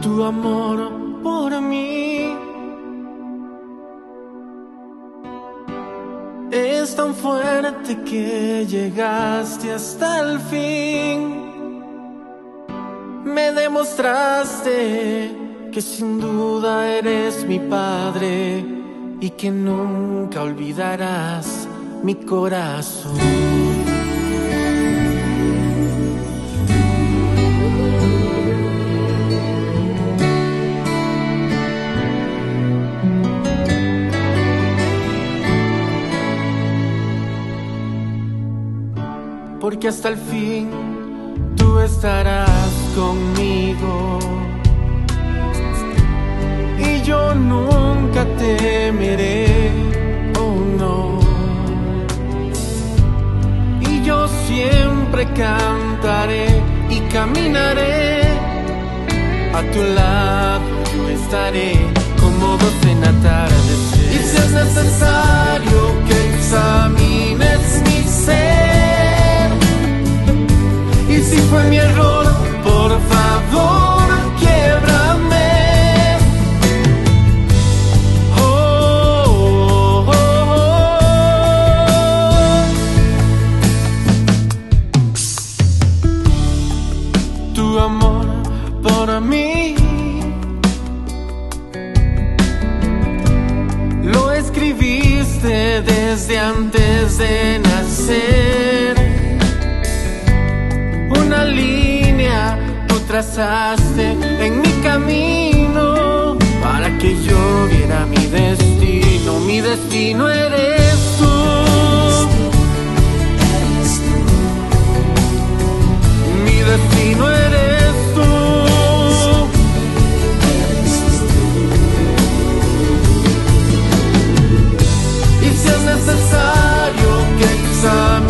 tu amor por mí. Es tan fuerte que llegaste hasta el fin. Me demostraste que sin duda eres mi padre y que nunca olvidarás mi corazón. Porque hasta el fin tú estarás conmigo. Y yo nunca temeré, oh no. Y yo siempre cantaré y caminaré. A tu lado yo estaré como voz en atardecer. Y si es necesario que examines mi mí lo escribiste desde antes de nacer una línea tú trazaste en mi camino para que yo viera mi destino. Mi destino eres. some